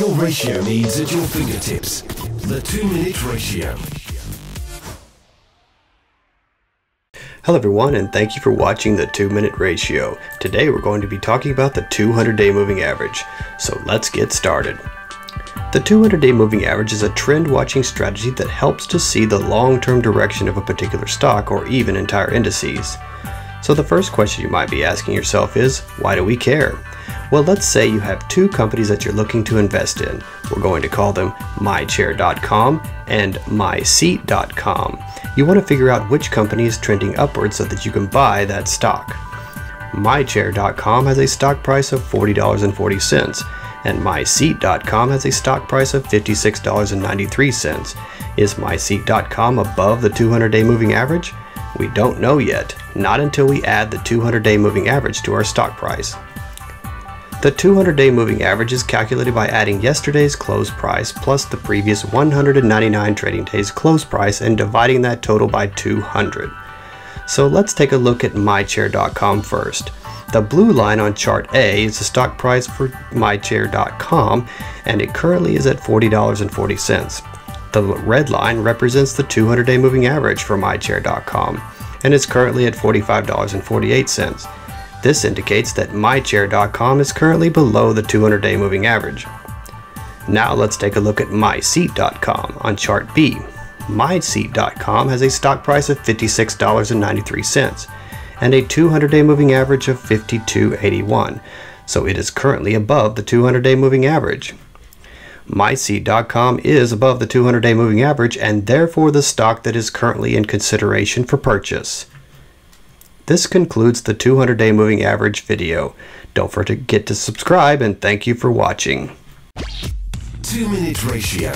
Your ratio needs at your fingertips. The two minute ratio. Hello everyone and thank you for watching the 2 minute ratio. Today we're going to be talking about the 200 day moving average. So let's get started. The 200 day moving average is a trend watching strategy that helps to see the long term direction of a particular stock or even entire indices. So the first question you might be asking yourself is, why do we care? Well, let's say you have two companies that you're looking to invest in. We're going to call them mychair.com and myseat.com. You want to figure out which company is trending upwards so that you can buy that stock. MyChair.com has a stock price of $40.40 and MySeat.com has a stock price of $56.93. Is MySeat.com above the 200 day moving average? We don't know yet, not until we add the 200 day moving average to our stock price. The 200 day moving average is calculated by adding yesterday's close price plus the previous 199 trading days close price and dividing that total by 200. So let's take a look at mychair.com first. The blue line on chart A is the stock price for mychair.com and it currently is at $40.40. The red line represents the 200 day moving average for mychair.com and is currently at $45.48. This indicates that mychair.com is currently below the 200 day moving average. Now let's take a look at myseat.com on chart B. MySeat.com has a stock price of $56.93 and a 200 day moving average of 52.81, so it is currently above the 200 day moving average. MySeat.com is above the 200 day moving average and therefore the stock that is currently in consideration for purchase. This concludes the 200 day moving average video. Don't forget to subscribe and thank you for watching. 2 minute ratio.